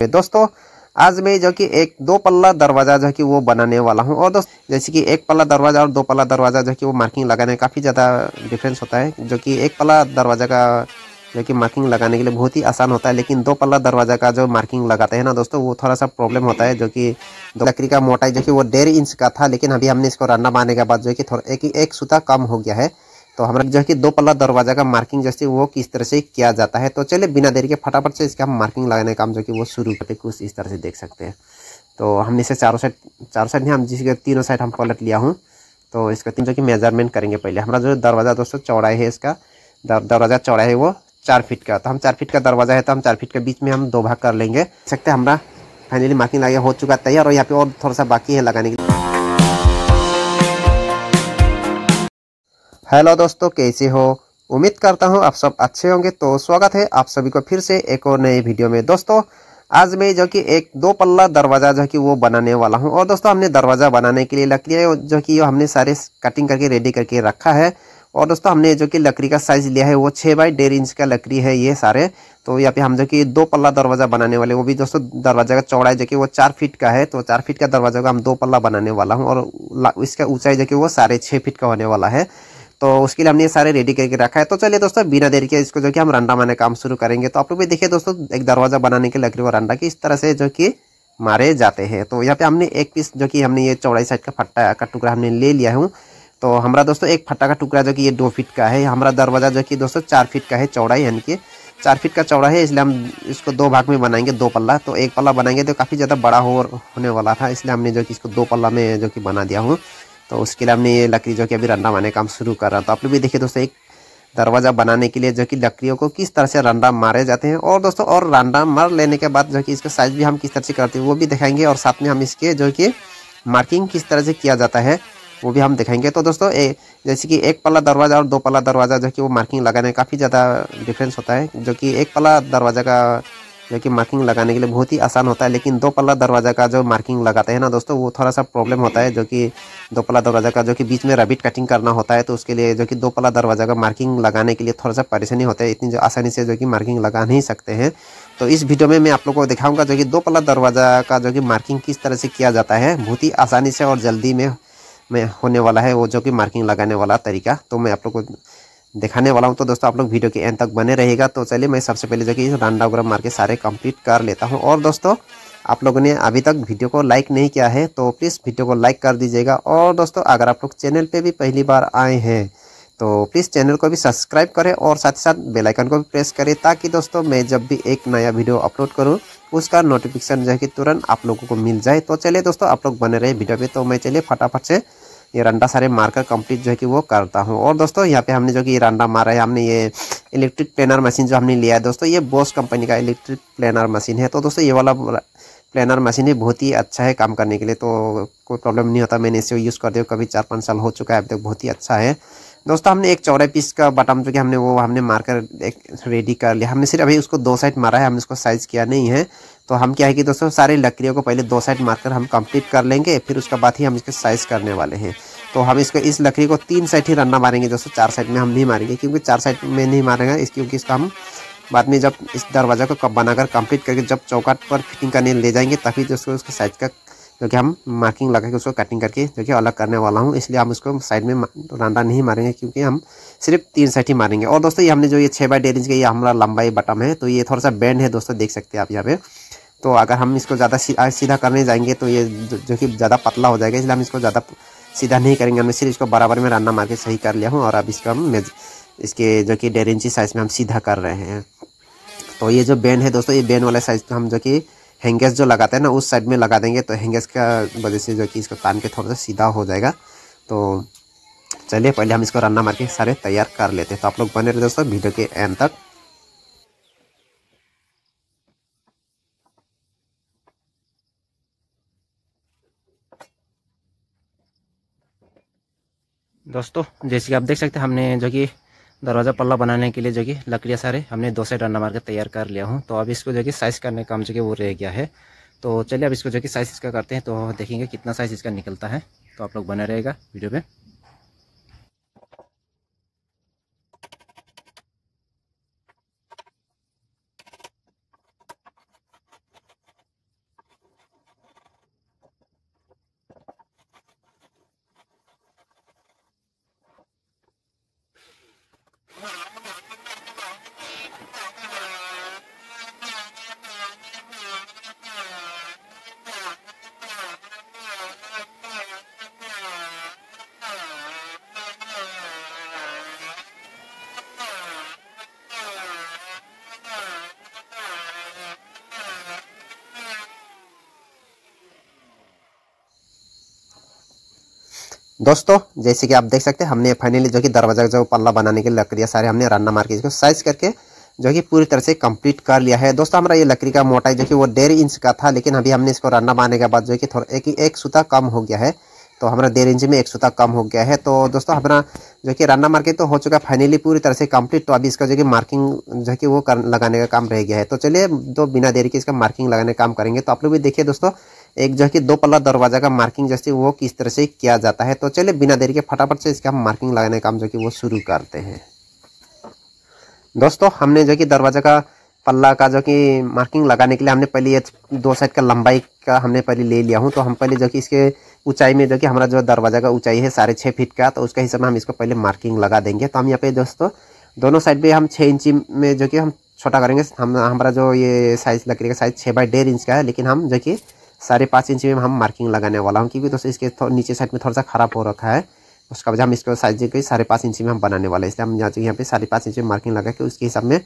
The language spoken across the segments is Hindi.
दोस्तों, आज मैं जो कि एक दो पल्ला दरवाज़ा जो कि वो बनाने वाला हूँ। और दोस्त, जैसे कि एक पल्ला दरवाज़ा और दो पल्ला दरवाज़ा जो कि वो मार्किंग लगाने में काफ़ी ज़्यादा डिफरेंस होता है, जो कि एक पल्ला दरवाज़ा का जो कि मार्किंग लगाने के लिए बहुत ही आसान होता है, लेकिन दो पल्ला दरवाज़ा का जो मार्किंग लगाते हैं ना दोस्तों, वो थोड़ा सा प्रॉब्लम होता है, जो कि लकड़ी का मोटाई जो कि वो डेढ़ इंच का था, लेकिन अभी हमने इसको रन्ना मारने के बाद जो कि थोड़ा एक एक सूता कम हो गया है। तो हमारा जो है कि दो पल्ला दरवाज़ा का मार्किंग जैसे वो किस तरह से किया जाता है तो चलिए बिना देरी के फटाफट से इसका मार्किंग लगाने का काम जो कि वो शुरू करते कुछ इस तरह से देख सकते हैं। तो हमने इसे चारों साइड चारों साइड नहीं, हम जिसके तीनों साइड हम पलट लिया हूँ तो इसका तीन जो कि मेज़रमेंट करेंगे पहले। हमारा जो दरवाज़ा दोस्तों चौड़ाई है इसका दरवाज़ा चौड़ाई है वो चार फीट का। तो हम चार फीट का दरवाज़ा है तो हम चार फीट के बीच में हम दो भाग कर लेंगे। सकते हमारा फाइनली मार्किंग लगा हो चुका तैयार और यहाँ पे और थोड़ा सा बाकी है लगाने के लिए। हेलो दोस्तों, कैसे हो? उम्मीद करता हूँ आप सब अच्छे होंगे तो स्वागत है आप सभी को फिर से एक और नए वीडियो में। दोस्तों, आज मैं जो कि एक दो पल्ला दरवाज़ा जो कि वो बनाने वाला हूँ। और दोस्तों, हमने दरवाज़ा बनाने के लिए लकड़ियाँ जो कि हमने सारे कटिंग करके रेडी करके रखा है। और दोस्तों, हमने जो कि लकड़ी का साइज़ लिया है, वो छः बाई डेढ़ इंच का लकड़ी है ये सारे। तो यहाँ पे हम जो कि दो पल्ला दरवाज़ा बनाने वाले वो भी दोस्तों, दरवाज़ा का चौड़ाई जो कि वो चार फीट का है। तो चार फीट का दरवाज़ा का हम दो पल्ला बनाने वाला हूँ और इसका ऊंचाई जो कि वो साढ़े छः फीट का होने वाला है। तो उसके लिए हमने ये सारे रेडी करके रखा है। तो चलिए दोस्तों, बिना देरी के इसको जो कि हम रंडा मारने काम शुरू करेंगे। तो आप लोग भी देखिए दोस्तों, एक दरवाज़ा बनाने के लकड़ी और रंडा की इस तरह से जो कि मारे जाते हैं। तो यहाँ पे हमने एक पीस जो कि हमने ये चौड़ाई साइड का फट्टा का टुकड़ा हमने ले लिया हूँ। तो हमारा दोस्तों, एक फट्टा का टुकड़ा जो कि ये दो फीट का है। हमारा दरवाज़ा जो कि दोस्तों, चार फीट का है चौड़ाई, यानी कि चार फीट का चौड़ा है, इसलिए हम इसको दो भाग में बनाएँगे, दो पल्ला। तो एक पल्ला बनाएँगे तो काफ़ी ज़्यादा बड़ा हो होने वाला था, इसलिए हमने जो कि इसको दो पल्ला में जो कि बना दिया हूँ। तो उसके लिए हमने ये लकड़ी जो कि अभी रंडा मारने काम शुरू कर रहा तो आप लोग भी देखिए दोस्तों एक दरवाज़ा बनाने के लिए जो कि लकड़ियों को किस तरह से रंडा मारे जाते हैं। और दोस्तों और रंडा मार लेने के बाद जो कि इसका साइज़ भी हम किस तरह से करते हैं वो भी दिखाएँगे। और साथ में हम इसके जो कि मार्किंग किस तरह से किया जाता है वो भी हम दिखाएँगे। तो दोस्तों ए, जैसे कि एक पल्ला दरवाज़ा और दो पल्ला दरवाज़ा जो कि वो मार्किंग लगाने काफ़ी ज़्यादा डिफरेंस होता है जो कि एक पल्ला दरवाज़ा का जो कि मार्किंग लगाने के लिए बहुत ही आसान होता है, लेकिन दो पल्ला दरवाज़ा का जो मार्किंग लगाते हैं ना दोस्तों, वो थोड़ा सा प्रॉब्लम होता है, जो कि दो पल्ला दरवाज़ा का जो कि बीच में रबिट कटिंग करना होता है तो उसके लिए जो कि दो पल्ला दरवाज़ा का मार्किंग लगाने के लिए थोड़ा सा परेशानी होता है, इतनी जो आसानी से जो कि मार्किंग लगा नहीं सकते हैं। तो इस वीडियो में मैं आप लोग को दिखाऊँगा जो कि दो पल्ला दरवाज़ा का जो कि मार्किंग किस तरह से किया जाता है, बहुत ही आसानी से और जल्दी में में होने वाला है वो जो कि मार्किंग लगाने वाला तरीका। तो मैं आप लोग को दिखाने वाला हूँ। तो दोस्तों, आप लोग वीडियो के एंड तक बने रहेगा तो चलिए, मैं सबसे पहले जो कि रांडा वगैरह मार के सारे कंप्लीट कर लेता हूँ। और दोस्तों, आप लोगों ने अभी तक वीडियो को लाइक नहीं किया है तो प्लीज़ वीडियो को लाइक कर दीजिएगा। और दोस्तों, अगर आप लोग चैनल पर भी पहली बार आए हैं तो प्लीज़ चैनल को भी सब्सक्राइब करें और साथ ही साथ बेलाइकन को भी प्रेस करें, ताकि दोस्तों, मैं जब भी एक नया वीडियो अपलोड करूँ, उसका नोटिफिकेशन जो है कि तुरंत आप लोगों को मिल जाए। तो चलिए दोस्तों, आप लोग बने रहे वीडियो पे। तो मैं चलिए फटाफट से ये रंडा सारे मारकर कंप्लीट जो है कि वो करता हूँ। और दोस्तों, यहाँ पे हमने जो कि रंडा मारा है, हमने ये इलेक्ट्रिक प्लेनर मशीन जो हमने लिया है, दोस्तों, ये बोस कंपनी का इलेक्ट्रिक प्लेनर मशीन है। तो दोस्तों, ये वाला प्लेनर मशीन है बहुत ही अच्छा है काम करने के लिए तो कोई प्रॉब्लम नहीं होता। मैंने इसे यूज़ करते हुए कभी चार पाँच साल हो चुका है अभी तक बहुत ही अच्छा है। दोस्तों, हमने एक चौड़े पीस का बटन जो कि हमने वो हमने मारकर एक रेडी कर लिया। हमने सिर्फ़ अभी उसको दो साइड मारा है, हमने उसको साइज़ किया नहीं है। तो हम क्या है कि दोस्तों, सारी लकड़ियों को पहले दो साइड मारकर हम कंप्लीट कर लेंगे, फिर उसके बाद ही हम इसके साइज़ करने वाले हैं। तो हम इसको, इस लकड़ी को तीन साइड ही रन्ना मारेंगे दोस्तों, चार साइड में हम नहीं मारेंगे, क्योंकि चार साइड में नहीं मारेंगे, इस क्योंकि इसका हम बाद में जब इस दरवाज़ा को कब बनाकर कंप्लीट करके जब चौकाट पर फिटिंग करने ले जाएँगे, तभी दोस्तों उसके साइज़ का जो कि हम मार्किंग लगा के उसको कटिंग करके, जो कि अलग करने वाला हूँ, इसलिए हम उसको साइड में रांडा नहीं मारेंगे, क्योंकि हम सिर्फ़ तीन साइड ही मारेंगे। और दोस्तों, ये हमने जो ये छः बाई डेढ़ इंच का ये हमारा लंबाई बटम है तो ये थोड़ा सा बैंड है दोस्तों, देख सकते हैं आप यहाँ पे। तो अगर हम इसको ज़्यादा सीधा करने जाएँगे तो ये जो कि ज़्यादा पतला हो जाएगा, इसलिए हम इसको ज़्यादा सीधा नहीं करेंगे। हमने सिर्फ़ इसको बराबर में रन्ना मार के सही कर लिया हूँ, और अब इसको हम इसके जो कि डेढ़ इंची साइज़ में हम सीधा कर रहे हैं। तो ये जो बेन है दोस्तों, ये बेन वाला साइज़ हम जो कि हैंगेस जो लगाते हैं ना, उस साइड में लगा देंगे। तो हैंगेस का वजह से जो कि इसको तान के थोड़ा सा सीधा हो जाएगा। तो चलिए, पहले हम इसको रन्ना मार के सारे तैयार कर लेते हैं। तो आप लोग बने रहे दोस्तों वीडियो के एंड तक। दोस्तों, जैसे कि आप देख सकते हैं, हमने जो कि दरवाज़ा पल्ला बनाने के लिए जो कि लकड़ियाँ सारे हमने दो साइड रन्ना मार के तैयार कर लिया हूँ। तो अब इसको जो कि साइज़ करने का काम जो कि वो रह गया है। तो चलिए अब इसको जो कि साइज़ इसका करते हैं तो देखेंगे कितना साइज़ इसका निकलता है। तो आप लोग बने रहेगा वीडियो पे। दोस्तों, जैसे कि आप देख सकते हैं, हमने फाइनली जो कि दरवाज़ा, जो पल्ला बनाने के लकड़ियाँ सारे हमने रन्ना मार के इसको साइज़ करके जो कि पूरी तरह से कंप्लीट कर लिया है। दोस्तों, हमारा ये लकड़ी का मोटाई जो कि वो डेढ़ इंच का था, लेकिन अभी हमने इसको रन्ना मारने के बाद जो कि थोड़ा एक एक सूता कम हो गया है। तो हमारा डेढ़ इंच में एक सूता कम हो गया है। तो दोस्तों, हमारा जो कि रन्ना मार के तो हो चुका है फाइनली पूरी तरह से कंप्लीट तो अभी इसका जो कि मार्किंग जो कि वो कर, लगाने का काम रह गया है। तो चलिए, दो बिना देरी के इसका मार्किंग लगाने का काम करेंगे। तो आप लोग भी देखिए दोस्तों एक जो है कि दो पल्ला दरवाज़ा का मार्किंग जैसे वो किस तरह से किया जाता है। तो चलिए, बिना देरी के फटाफट से इसका हम मार्किंग लगाने का काम जो कि वो शुरू करते हैं। दोस्तों, हमने जो कि दरवाज़ा का पल्ला का जो कि मार्किंग लगाने के लिए हमने पहले ये दो साइड का लंबाई का हमने पहले ले लिया हूँ। तो हम पहले जो कि इसके ऊंचाई में जो कि हमारा जो दरवाज़ा का ऊंचाई है साढ़े छः फीट का तो उसके हिसाब में हम इसको पहले मार्किंग लगा देंगे। तो हम यहाँ पे दोस्तों, दोनों साइड पे हम छः इंची में जो कि हम छोटा करेंगे। हम, हमारा जो ये साइज़ लकड़ी का साइज़ छः बाई डेढ़ इंच का है, लेकिन हम जो कि साढ़े पाँच इंच में हम मार्किंग लगाने वाला हूँ, क्योंकि दोस्तों इसके नीचे साइड में थोड़ा सा खराब हो रखा है। उसका वजह हम इसको साइज़ के साढ़े पाँच इंच में हम बनाने वाले हैं, इसलिए हम यहाँ पे साढ़े पाँच इंच में मार्किंग लगा के उसके हिसाब में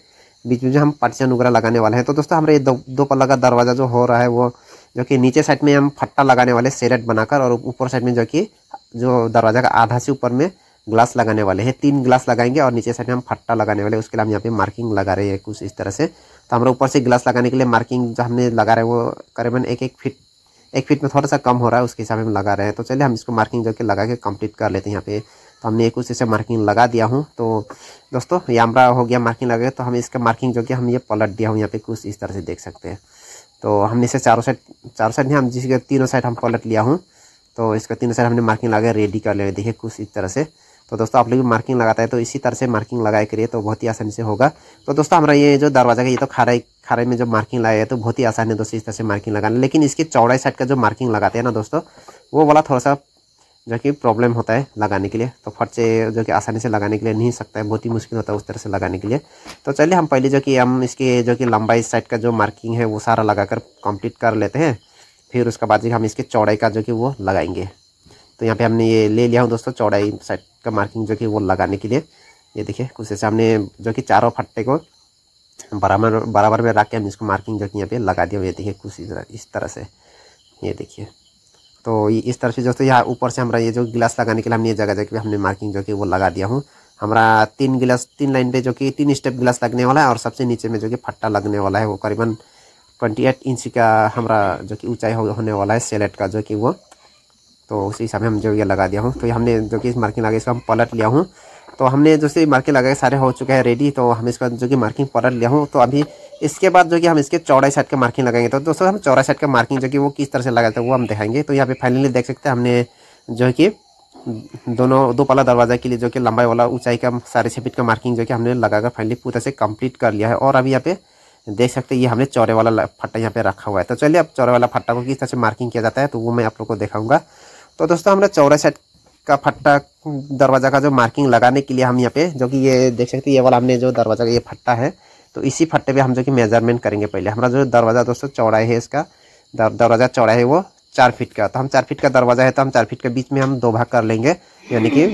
बीच में जो हम पार्टीशन वगैरह लगाने वाले हैं। तो दोस्तों हमारे दो दो पल्ला का दरवाज़ा जो हो रहा है वो, जो कि नीचे साइड में हम फट्टा लगाने वाले सेरेट बनाकर, और ऊपर साइड में जो कि, जो दरवाज़ा का आधा से ऊपर में ग्लास लगाने वाले हैं। तीन ग्लास लगाएँगे और नीचे साइड में हम फट्टा लगाने वाले उसके लिए हम यहाँ पे मार्किंग लगा रहे हैं कुछ इस तरह से। तो हमारे ऊपर से ग्लास लगाने के लिए मार्किंग जो हमने लगा रहे वो करीबन एक एक फीट एक फीट में थोड़ा सा कम हो रहा है, उसके हिसाब से हम लगा रहे हैं। तो चलिए हम इसको मार्किंग जो कि लगा के कंप्लीट कर लेते हैं यहाँ पे। तो हमने एक उसी से मार्किंग लगा दिया हूँ। तो दोस्तों ये हमारा हो गया मार्किंग लगा तो हम इसका मार्किंग जो कि हम ये पलट दिया हूँ, यहाँ पे कुछ इस तरह से देख सकते हैं। तो हमने इसे चारों साइड चारों साइड नहीं, हम जिसके तीनों साइड हम पलट लिया हूँ। तो इसका तीनों साइड हमने मार्किंग लगा रेडी कर लिया देखिए कुछ इस तरह से। तो दोस्तों, आप लोग भी मार्किंग लगाता है तो इसी तरह से मार्किंग लगाए करिए तो बहुत ही आसानी से होगा। तो दोस्तों, हमारा ये जो दरवाज़ा का ये तो खाराई खाराई में जो मार्किंग लगाया है तो बहुत ही आसान है दोस्तों इस तरह से मार्किंग लगाना। लेकिन इसकी चौड़ाई साइड का जो मार्किंग लगाते हैं ना दोस्तों, वो वाला थोड़ा सा जो कि प्रॉब्लम होता है लगाने के लिए। तो फट से जो कि आसानी से लगाने के लिए नहीं सकता है, बहुत ही मुश्किल होता है उस तरह से लगाने के लिए। तो चलिए, हम पहले जो कि हम इसके जो कि लंबाई साइड का जो मार्किंग है, वो सारा लगाकर कंप्लीट कर लेते हैं। फिर उसके बाद जो हम इसके चौड़ाई का जो कि वो लगाएँगे। तो यहाँ पे हमने ये ले लिया हूँ दोस्तों चौड़ाई साइड का मार्किंग जो कि वो लगाने के लिए। ये देखिए, कुछ ऐसे हमने जो कि चारों फट्टे को बराबर बराबर में रख के हम इसको मार्किंग जो कि यहाँ पे लगा दिया। ये देखिए, कुछ इस तरह से। ये देखिए। तो इस तरह से दोस्तों यहाँ ऊपर से हमारा ये जो गिलास लगाने के लिए हमने ये जगह जगह हमने मार्किंग जो कि वो लगा दिया हूँ। हमारा तीन गिलास तीन लाइन पे जो कि तीन स्टेप गिलास लगने वाला है और सबसे नीचे में जो कि फट्टा लगने वाला है, वो करीबन ट्वेंटी एट इंच का हमारा जो कि ऊंचाई होने वाला है सेलेट का जो कि वो। तो उसी हिसाब से हम जो ये लगा दिया हूँ। तो ये हमने जो कि मार्किंग लगा, इसका हम पलट लिया हूँ। तो हमने जो से मार्किंग लगा सारे हो चुके हैं रेडी तो हम इसका जो कि मार्किंग पलट लिया हूँ। तो अभी इसके बाद जो कि हम इसके चौड़ाई साइड के मार्किंग लगाएँगे। तो दोस्तों, हम चौड़ाई साइड का मार्किंग जो कि वो किस तरह से लगाते हैं, वो हम दिखाएँगे। तो यहाँ पे फाइनली देख सकते हैं, हमने जो कि दोनों, दो पला दरवाज़ा के लिए जो कि लंबाई वाला ऊंचाई का, सारे छः फीट का मार्किंग जो कि हमने लगाकर फाइनली पूरा से कंप्लीट कर लिया है। और अभी यहाँ पे देख सकते हैं, ये हमने चौड़े वाला फट्टा यहाँ पे रखा हुआ है। तो चलिए, अब चौड़े वाला फट्टा को किस तरह से मार्किंग किया जाता है तो वो मैं आप लोग को दिखाऊँगा। तो दोस्तों, हमने चौड़ा साइड का फट्टा, दरवाज़ा का जो मार्किंग लगाने के लिए हम यहाँ पे, जो कि ये देख सकते हैं, ये वाला हमने जो दरवाज़ा का ये फट्टा है तो इसी फट्टे पे हम जो कि मेज़रमेंट करेंगे पहले। हमारा जो दरवाज़ा दोस्तों चौड़ाई है इसका दरवाज़ा चौड़ा है वो चार फीट का। तो हम चार फीट का दरवाज़ा है तो हम चार फीट के बीच में हम दो भाग कर लेंगे, यानी कि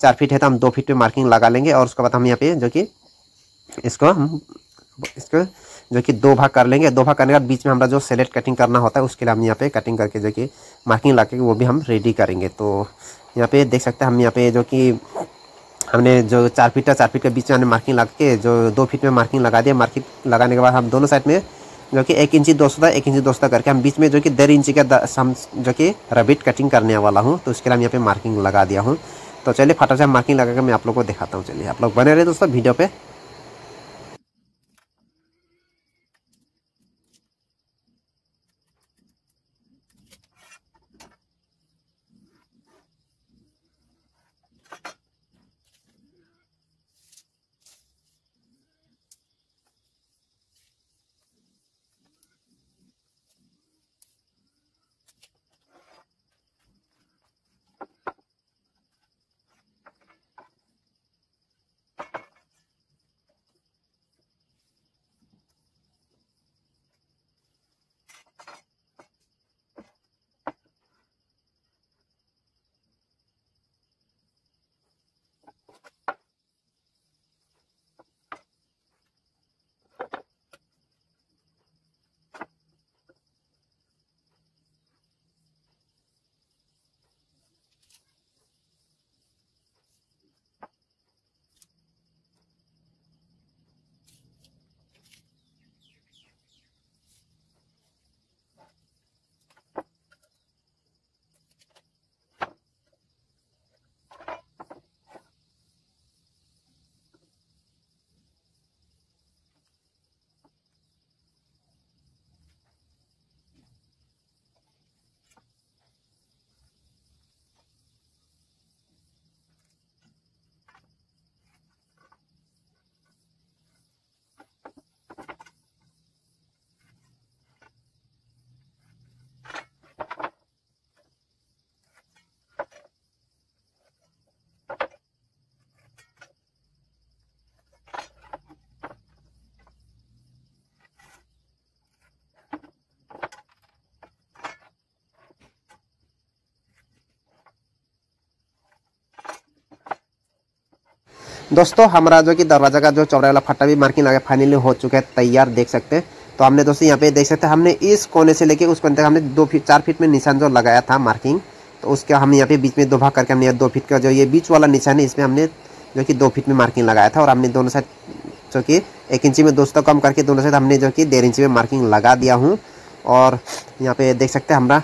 चार फीट है तो हम दो फीट पे मार्किंग लगा लेंगे, और उसके बाद हम यहाँ पे जो कि इसको हम, इसको जो कि दो भाग कर लेंगे। दो भाग करने के बाद बीच में हमारा जो सेलेक्ट कटिंग करना होता है, उसके लिए हम यहाँ पे कटिंग करके जो कि मार्किंग ला के वो भी हम रेडी करेंगे। तो यहाँ पे देख सकते हैं, हम यहाँ पे जो कि हमने जो चार फीट चार फीट के बीच में हमने मार्किंग लगा के जो दो फीट में मार्किंग लगा दिया। मार्किंग लगाने के बाद हम दोनों साइड में जो कि एक इंची दो सौ एक इंची दो करके हम बीच में जो कि डेढ़ इंची का हम जो कि रबिट कटिंग करने वाला हूँ। तो उसके लिए हम यहाँ पे मार्किंग लगा दिया हूँ। तो चलिए फटाफट मार्किंग लगा के मैं आप लोग को दिखाता हूँ। चलिए आप लोग बने रहे दोस्तों, वीडियो पे दोस्तों, हमारा जो कि दरवाज़ा का जो चौड़ा वाला फट्टा भी मार्किंग लगा फाइनली हो चुका है, तैयार देख सकते हैं। तो हमने दोस्तों, यहाँ पे देख सकते हैं, हमने इस कोने से लेके उस कोने तक हमने दो फीट, चार फीट में निशान जो लगाया था मार्किंग तो उसके हम यहाँ पे बीच में दो भाग करके हमने दो फीट का जो ये बीच वाला निशान है, इसमें हमने जो कि दो फीट में मार्किंग लगाया था और हमने दोनों साइड जो कि एक इंची में दोस्तों कम करके दोनों साइड हमने जो कि डेढ़ इंची में मार्किंग लगा दिया हूँ। और यहाँ पे देख सकते हैं, हमारा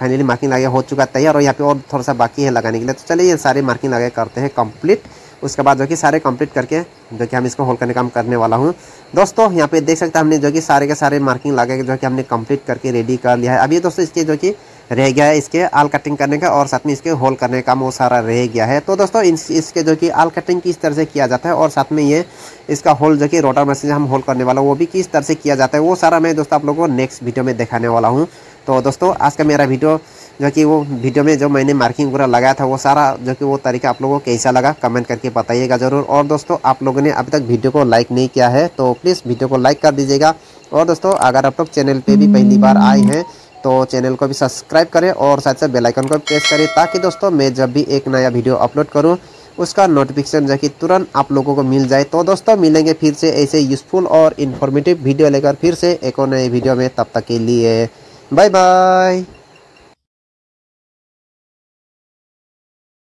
फाइनली मार्किंग लगा, हो चुका तैयार और यहाँ पे और थोड़ा सा बाकी है लगाने के लिए। तो चलिए, ये सारे मार्किंग लगा करते हैं कंप्लीट उसके बाद जो कि सारे कंप्लीट करके जो कि हम इसको होल करने का काम करने वाला हूँ। दोस्तों यहाँ पे देख सकते हैं हमने जो कि सारे के सारे मार्किंग लगा के जो कि हमने कंप्लीट करके रेडी कर लिया है। अभी दोस्तों इसके जो कि रह गया है इसके आल कटिंग करने का और साथ में इसके होल करने का वो सारा रह गया है। तो दोस्तों इस, इसके जो कि आल कटिंग किस तरह से किया जाता है और साथ में ये इसका होल जो कि रोटर मशीन हम होल करने वाला वो भी किस तरह से किया जाता है वो सारा मैं दोस्तों आप लोगों को नेक्स्ट वीडियो में दिखाने वाला हूँ। तो दोस्तों आज का मेरा वीडियो जो कि वो वीडियो में जो मैंने मार्किंग पूरा लगाया था, वो सारा जो कि वो तरीका आप लोगों को कैसा लगा कमेंट करके बताइएगा ज़रूर। और दोस्तों, आप लोगों ने अभी तक वीडियो को लाइक नहीं किया है तो प्लीज़ वीडियो को लाइक कर दीजिएगा। और दोस्तों, अगर आप लोग चैनल पर भी पहली बार आए हैं तो चैनल को भी सब्सक्राइब करें और साथ साथ बेलाइकन को भी प्रेस करें, ताकि दोस्तों मैं जब भी एक नया वीडियो अपलोड करूँ, उसका नोटिफिकेशन जो कि तुरंत आप लोगों को मिल जाए। तो दोस्तों, मिलेंगे फिर से ऐसे यूज़फुल और इन्फॉर्मेटिव वीडियो लेकर फिर से एक और नए वीडियो में, तब तक के लिए बाय बाय